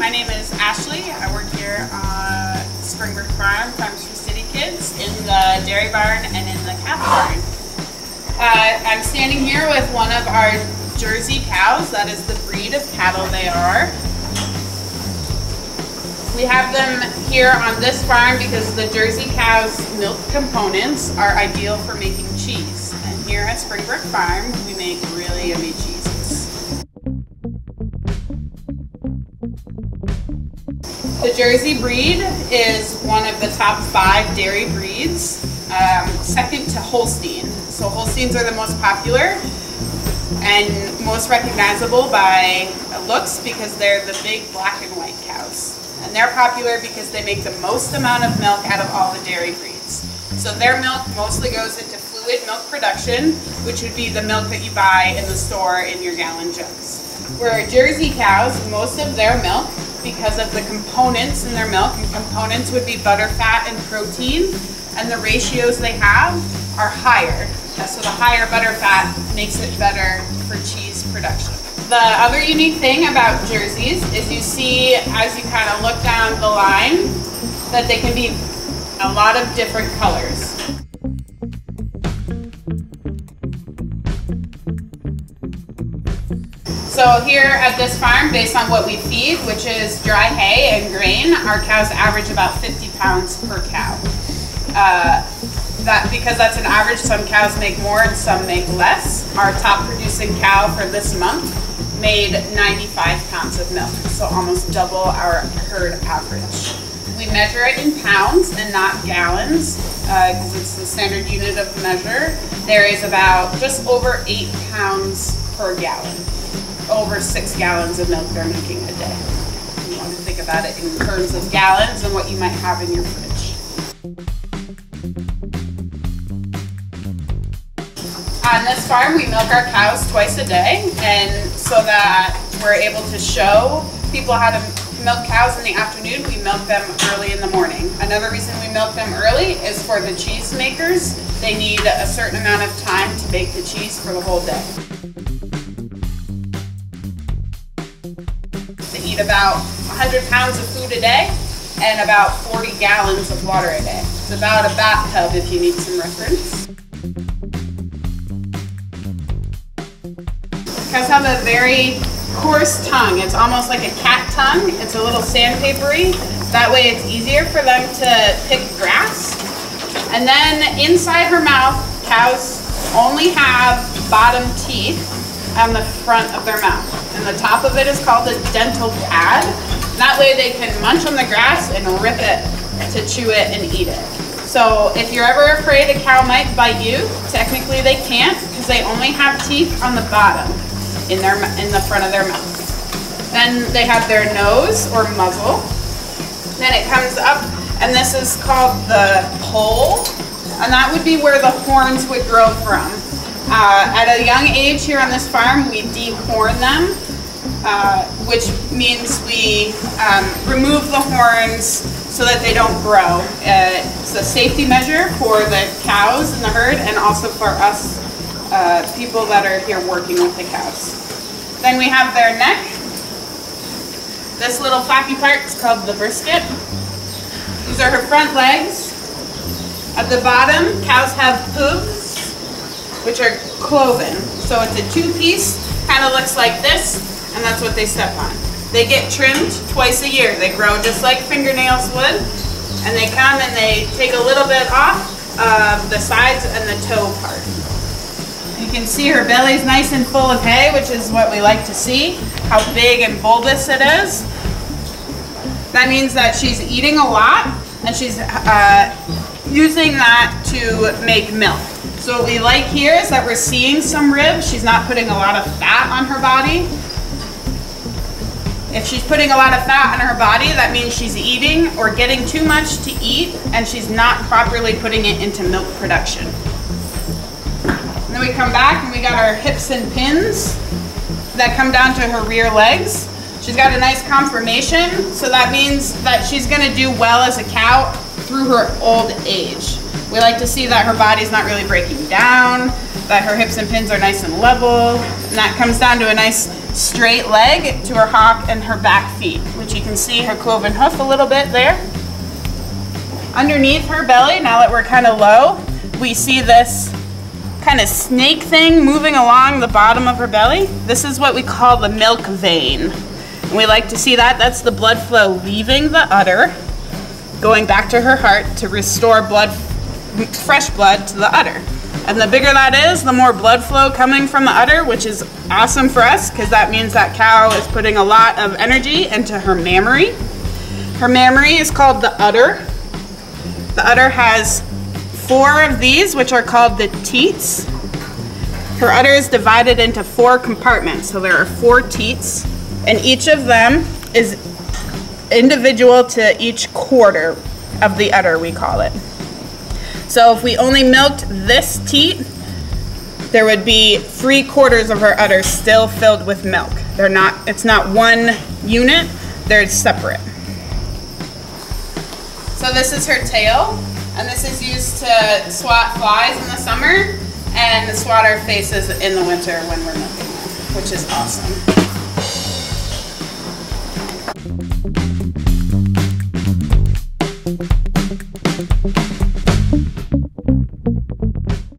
My name is Ashley. I work here at Spring Brook Farm, Farms for City Kids, in the dairy barn and in the calf barn. Uh, I'm standing here with one of our Jersey cows. That is the breed of cattle they are. We have them here on this farm because the Jersey cow's milk components are ideal for making cheese. And here at Spring Brook Farm, we make really yummy cheeses. The Jersey breed is one of the top five dairy breeds, um, second to Holstein. So Holsteins are the most popular and most recognizable by looks because they're the big black and white cows. And they're popular because they make the most amount of milk out of all the dairy breeds. So their milk mostly goes into fluid milk production, which would be the milk that you buy in the store in your gallon jugs. Where Jersey cows, most of their milk, because of the components in their milk, and components would be butter, fat, and protein, and the ratios they have are higher. So the higher butter fat makes it better for cheese production. The other unique thing about jerseys is you see as you kind of look down the line that they can be a lot of different colors. So here at this farm, based on what we feed, which is dry hay and grain, our cows average about 50 pounds per cow. Uh, that because that's an average, some cows make more and some make less. Our top producing cow for this month made 95 pounds of milk, so almost double our herd average. We measure it in pounds and not gallons because uh, it's the standard unit of measure. There is about just over eight pounds per gallon, over six gallons of milk they're making a day. You want to think about it in terms of gallons and what you might have in your fridge. On this farm, we milk our cows twice a day, and so that we're able to show people how to milk cows in the afternoon, we milk them early in the morning. Another reason we milk them early is for the cheese makers. They need a certain amount of time to bake the cheese for the whole day. About 100 pounds of food a day and about 40 gallons of water a day. It's about a bathtub if you need some reference. Cows have a very coarse tongue. It's almost like a cat tongue. It's a little sandpapery. That way it's easier for them to pick grass. And then inside her mouth, cows only have bottom teeth on the front of their mouth. And the top of it is called a dental pad. That way they can munch on the grass and rip it to chew it and eat it. So if you're ever afraid a cow might bite you, technically they can't because they only have teeth on the bottom in their in the front of their mouth. Then they have their nose or muzzle. Then it comes up, and this is called the poll, and that would be where the horns would grow from. Uh, at a young age here on this farm, we dehorn them, uh, which means we um, remove the horns so that they don't grow. Uh, it's a safety measure for the cows in the herd and also for us uh, people that are here working with the cows. Then we have their neck. This little flappy part is called the brisket. These are her front legs. At the bottom, cows have hooves, which are cloven. So it's a two-piece, kind of looks like this, and that's what they step on. They get trimmed twice a year. They grow just like fingernails would, and they come and they take a little bit off of the sides and the toe part. You can see her belly's nice and full of hay, which is what we like to see, how big and bulbous it is. That means that she's eating a lot and she's uh, using that to make milk. So what we like here is that we're seeing some ribs. She's not putting a lot of fat on her body. If she's putting a lot of fat on her body, that means she's eating or getting too much to eat and she's not properly putting it into milk production. And then we come back and we got our hips and pins that come down to her rear legs. She's got a nice conformation, so that means that she's gonna do well as a cow through her old age. We like to see that her body's not really breaking down, that her hips and pins are nice and level, and that comes down to a nice straight leg to her hock and her back feet, which you can see her cloven hoof a little bit there. Underneath her belly, now that we're kind of low, we see this kind of snake thing moving along the bottom of her belly. This is what we call the milk vein. And we like to see that. That's the blood flow leaving the udder, going back to her heart to restore blood, fresh blood to the udder. And the bigger that is, the more blood flow coming from the udder, which is awesome for us because that means that cow is putting a lot of energy into her mammary. Her mammary is called the udder. The udder has four of these, which are called the teats. Her udder is divided into four compartments. So there are four teats, and each of them is individual to each quarter of the udder, we call it. So if we only milked this teat, there would be three quarters of her udder still filled with milk. They're not, it's not one unit, they're separate. So this is her tail, and this is used to swat flies in the summer and swat our faces in the winter when we're milking them, which is awesome.